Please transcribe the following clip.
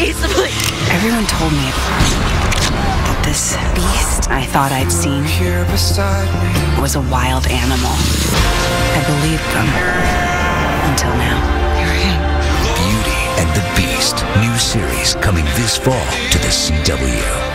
please. Everyone told me that this beast I thought I'd seen was a wild animal. I believed them until now. Beauty and the Beast. New series coming this fall to the CW.